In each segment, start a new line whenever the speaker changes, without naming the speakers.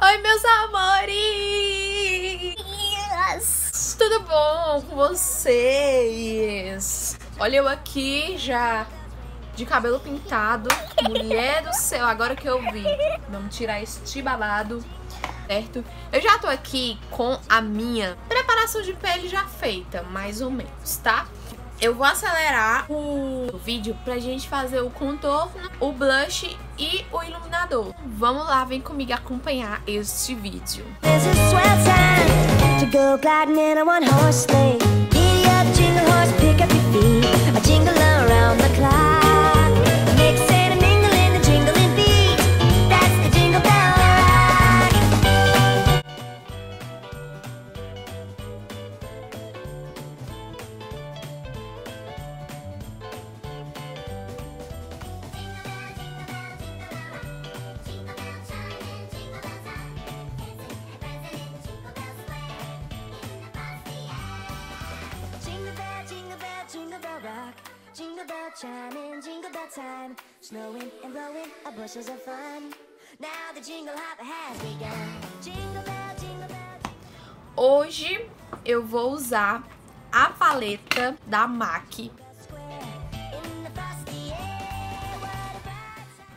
Oi, meus amores! Tudo bom com vocês? Olha eu aqui já de cabelo pintado. Mulher do céu, agora que eu vi. Vamos tirar este babado, certo? Eu já tô aqui com a minha preparação de pele já feita, mais ou menos, tá? Eu vou acelerar o vídeo pra gente fazer o contorno, o blush e o iluminador. Vamos lá, vem comigo acompanhar este vídeo. Jingle time, snowing and blowing a bushels of fun. Now the jingle hop has begun. Jingle bell, jingle bell. Hoje eu vou usar a paleta da MAC.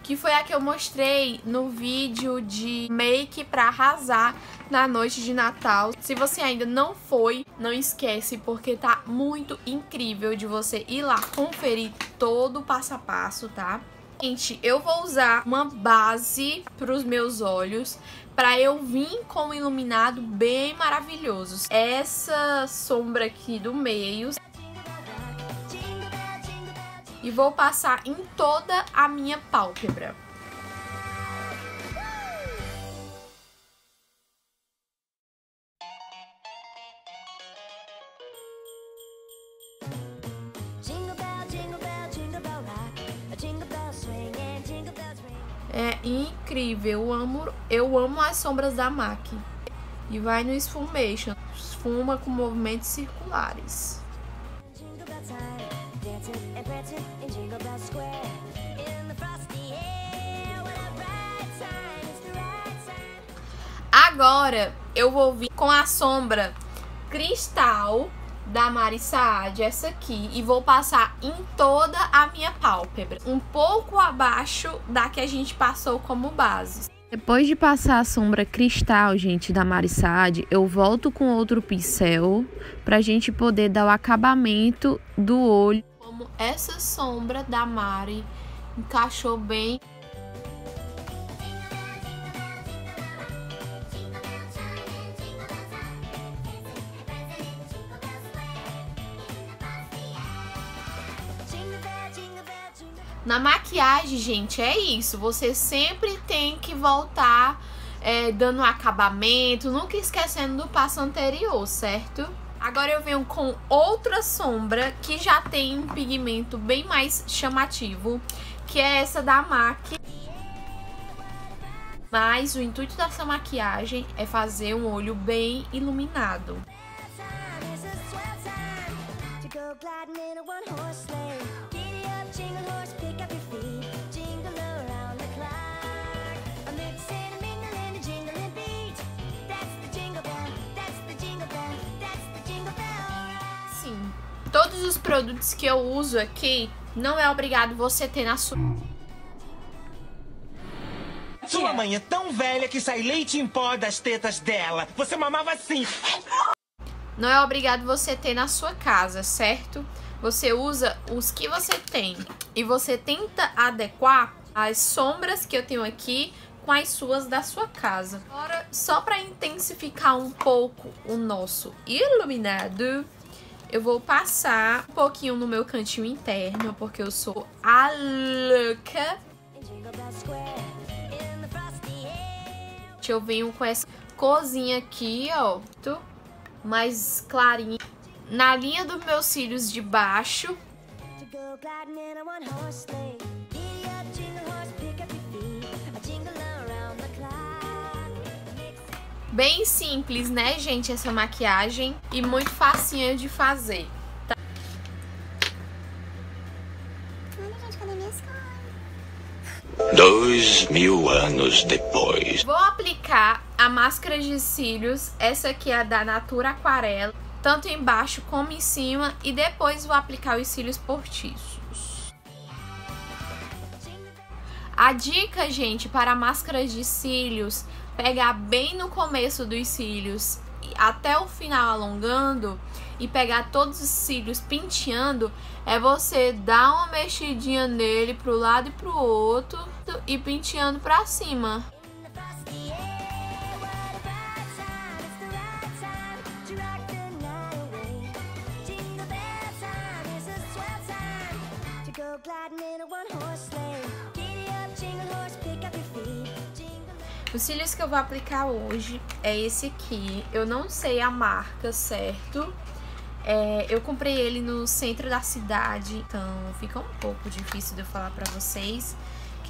Que foi a que eu mostrei no vídeo de make pra arrasar na noite de Natal. Se você ainda não foi, não esquece, porque tá muito incrível de você ir lá conferir todo o passo a passo, tá? Gente, eu vou usar uma base para os meus olhos para eu vir com um iluminado bem maravilhoso. Essa sombra aqui do meio. E vou passar em toda a minha pálpebra. É incrível, eu amo, eu amo as sombras da MAC. E vai no Esfumation, esfuma com movimentos circulares. Agora eu vou vir com a sombra cristal da Mari Saad, essa aqui, e vou passar em toda a minha pálpebra, um pouco abaixo da que a gente passou como base. Depois de passar a sombra cristal, gente, da Mari Saad, eu volto com outro pincel pra gente poder dar o acabamento do olho. Como essa sombra da Mari encaixou bem Na maquiagem, gente, é isso. Você sempre tem que voltar é, dando acabamento, nunca esquecendo do passo anterior, certo? Agora eu venho com outra sombra que já tem um pigmento bem mais chamativo, que é essa da MAC. Mas o intuito dessa maquiagem é fazer um olho bem iluminado. Todos os produtos que eu uso aqui, não é obrigado você ter na sua...
Sua mãe é tão velha que sai leite em pó das tetas dela. Você mamava assim.
Não é obrigado você ter na sua casa, certo? Você usa os que você tem e você tenta adequar as sombras que eu tenho aqui com as suas da sua casa. Agora, só para intensificar um pouco o nosso iluminado, eu vou passar um pouquinho no meu cantinho interno, porque eu sou a louca. Eu venho com essa corzinha aqui, ó, mais clarinha, na linha dos meus cílios de baixo. Bem simples, né, gente, essa maquiagem. E muito facinha de fazer. Tá?
Dois mil anos depois.
Vou aplicar a máscara de cílios, essa aqui é da Natura Aquarela, tanto embaixo como em cima, e depois vou aplicar os cílios postiços. A dica, gente, para máscaras de cílios, pegar bem no começo dos cílios até o final alongando e pegar todos os cílios penteando, é você dar uma mexidinha nele pro lado e pro outro e penteando pra cima. Os cílios que eu vou aplicar hoje é esse aqui. Eu não sei a marca, certo? É, eu comprei ele no centro da cidade, então fica um pouco difícil de eu falar pra vocês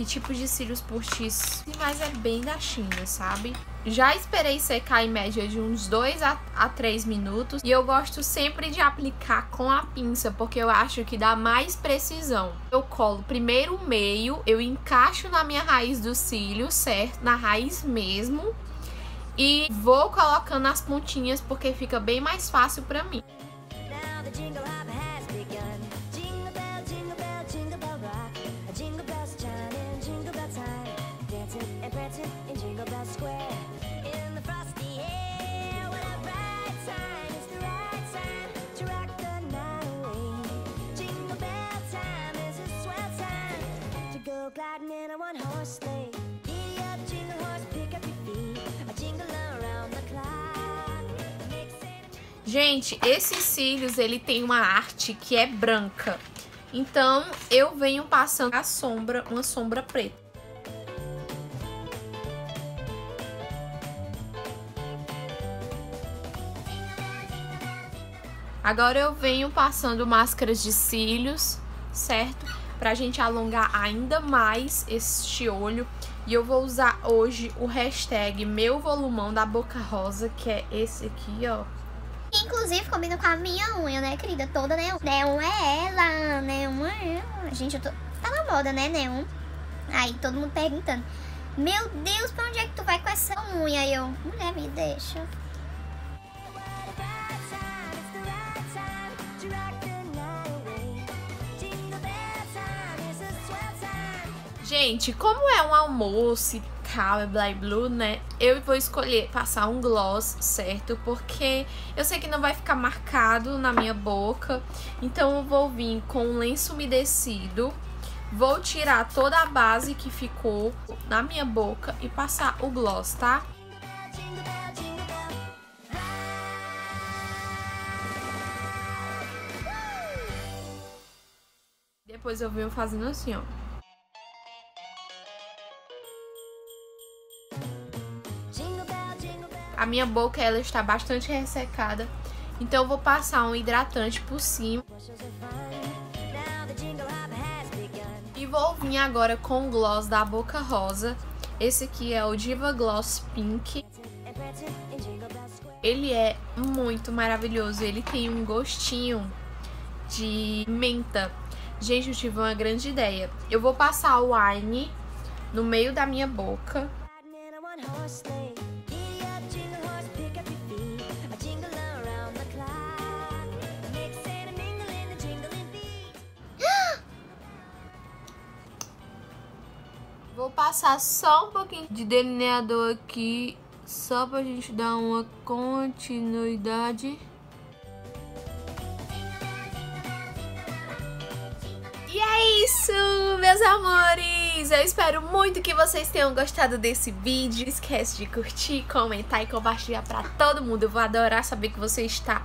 que tipo de cílios postiços, mas é bem da China, sabe? Já esperei secar em média de uns 2 a, a 3 minutos e eu gosto sempre de aplicar com a pinça, porque eu acho que dá mais precisão. Eu colo primeiro o meio, eu encaixo na minha raiz do cílio, certo? Na raiz mesmo. E vou colocando as pontinhas porque fica bem mais fácil pra mim. Gente, esses cílios, ele tem uma arte que é branca. Então, eu venho passando a sombra, uma sombra preta. Agora eu venho passando máscaras de cílios, certo? Pra gente alongar ainda mais este olho. E eu vou usar hoje o hashtag meu volumão da Boca Rosa, que é esse aqui, ó.
Inclusive combina com a minha unha, né, querida? Toda neon. Neon é ela, neon é ela. Gente, eu tô... tá na moda, né, neon? Aí todo mundo perguntando. Meu Deus, pra onde é que tu vai com essa unha? Aí eu, mulher, me deixa.
Gente, como é um almoço e tal, é Black Blue, né? Eu vou escolher passar um gloss, certo? Porque eu sei que não vai ficar marcado na minha boca. Então eu vou vir com um lenço umedecido. Vou tirar toda a base que ficou na minha boca e passar o gloss, tá? Depois eu venho fazendo assim, ó. Minha boca ela está bastante ressecada, então eu vou passar um hidratante por cima. E vou vir agora com o gloss da Boca Rosa. Esse aqui é o Diva Gloss Pink. Ele é muito maravilhoso, ele tem um gostinho de menta. Gente, eu tive uma grande ideia. Eu vou passar o wine no meio da minha boca. Passar só um pouquinho de delineador aqui, só pra gente dar uma continuidade. E é isso, meus amores! Eu espero muito que vocês tenham gostado desse vídeo. Não esquece de curtir, comentar e compartilhar pra todo mundo. Eu vou adorar saber que você está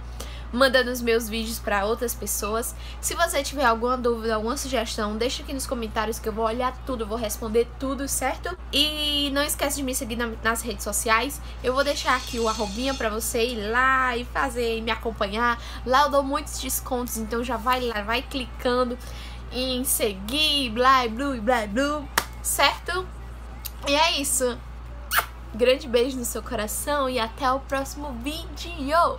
mandando os meus vídeos para outras pessoas. Se você tiver alguma dúvida, alguma sugestão, deixa aqui nos comentários que eu vou olhar tudo, vou responder tudo, certo? E não esquece de me seguir na, nas redes sociais. Eu vou deixar aqui o arrobinha para você ir lá e fazer, me acompanhar. Lá eu dou muitos descontos, então já vai lá, vai clicando em seguir, blá, blá, blá, blá, certo? E é isso. Grande beijo no seu coração e até o próximo vídeo.